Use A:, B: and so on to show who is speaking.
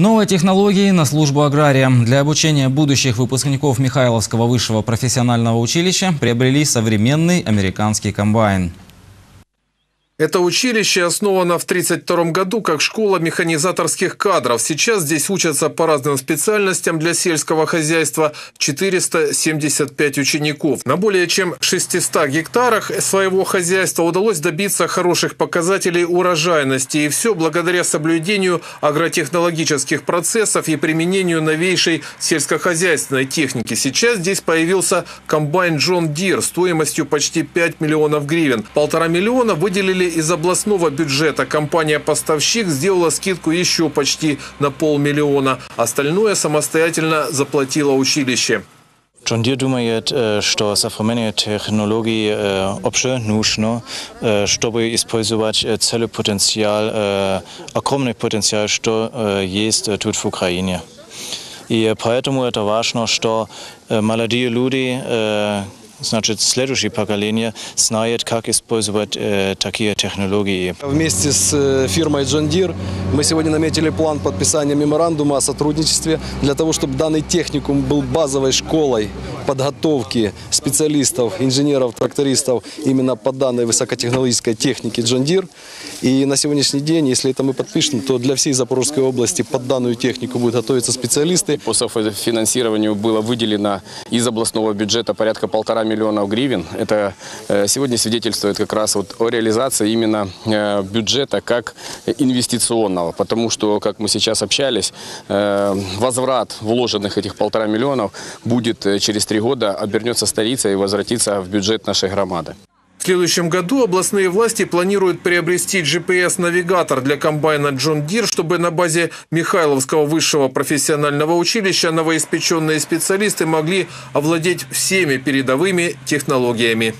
A: Новые технологии на службу аграриям. Для обучения будущих выпускников Михайловского высшего профессионального училища приобрели современный американский комбайн.
B: Это училище основано в 1932 году как школа механизаторских кадров. Сейчас здесь учатся по разным специальностям для сельского хозяйства 475 учеников. На более чем 600 гектарах своего хозяйства удалось добиться хороших показателей урожайности. И все благодаря соблюдению агротехнологических процессов и применению новейшей сельскохозяйственной техники. Сейчас здесь появился комбайн John Deere стоимостью почти 5 миллионов гривен. Полтора миллиона выделили из областного бюджета компания-поставщик сделала скидку еще почти на полмиллиона. Остальное самостоятельно заплатило училище.
C: Deere думает, что современные технологии вообще нужно, чтобы использовать целый потенциал, огромный потенциал, что есть тут в Украине. И поэтому это важно, что молодые люди значит, следующее поколение знает, как использовать э, такие технологии.
D: Вместе с э, фирмой John Deere мы сегодня наметили план подписания меморандума о сотрудничестве для того, чтобы данный техникум был базовой школой подготовки специалистов, инженеров, трактористов именно по данной высокотехнологической технике John Deere. И на сегодняшний день, если это мы подпишем, то для всей Запорожской области под данную технику будут готовиться специалисты.
E: По финансированию было выделено из областного бюджета порядка полтора миллионов гривен. Это э, сегодня свидетельствует как раз вот о реализации именно э, бюджета как инвестиционного. Потому что, как мы сейчас общались, э, возврат вложенных этих полтора миллионов будет через три года обернется сторицей и возвратится в бюджет нашей громады.
B: В следующем году областные власти планируют приобрести GPS-навигатор для комбайна John Deere, чтобы на базе Михайловского высшего профессионального училища новоиспеченные специалисты могли овладеть всеми передовыми технологиями.